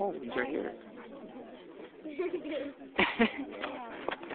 Oh, he's right here.